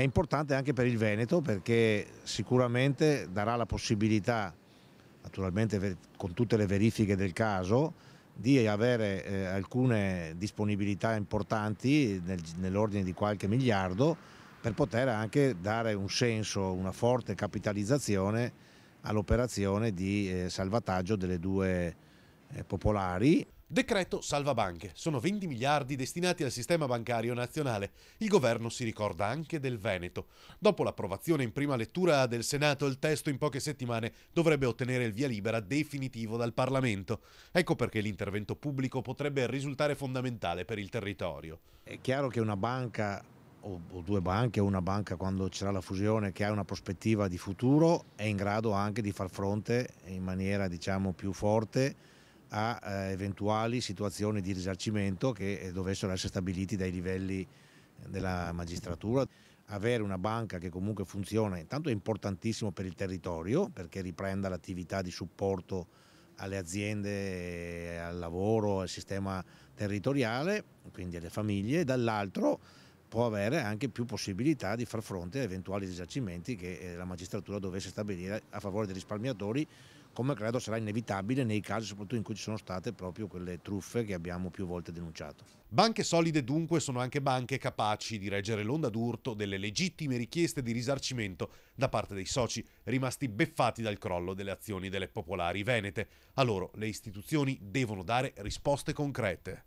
È importante anche per il Veneto perché sicuramente darà la possibilità, naturalmente con tutte le verifiche del caso, di avere eh, alcune disponibilità importanti nel, nell'ordine di qualche miliardo per poter anche dare un senso, una forte capitalizzazione all'operazione di eh, salvataggio delle due eh, popolari. Decreto salva banche. Sono 20 miliardi destinati al sistema bancario nazionale. Il governo si ricorda anche del Veneto. Dopo l'approvazione in prima lettura del Senato, il testo in poche settimane dovrebbe ottenere il via libera definitivo dal Parlamento. Ecco perché l'intervento pubblico potrebbe risultare fondamentale per il territorio. È chiaro che una banca o, due banche o una banca quando c'era la fusione che ha una prospettiva di futuro è in grado anche di far fronte in maniera diciamo più forte a eh, eventuali situazioni di risarcimento che eh, dovessero essere stabiliti dai livelli della magistratura. Avere una banca che comunque funziona intanto è importantissimo per il territorio perché riprenda l'attività di supporto alle aziende, al lavoro, al sistema territoriale, quindi alle famiglie, dall'altro può avere anche più possibilità di far fronte a eventuali risarcimenti che eh, la magistratura dovesse stabilire a favore dei risparmiatori come credo sarà inevitabile nei casi soprattutto in cui ci sono state proprio quelle truffe che abbiamo più volte denunciato. Banche solide dunque sono anche banche capaci di reggere l'onda d'urto delle legittime richieste di risarcimento da parte dei soci rimasti beffati dal crollo delle azioni delle popolari venete. A loro le istituzioni devono dare risposte concrete.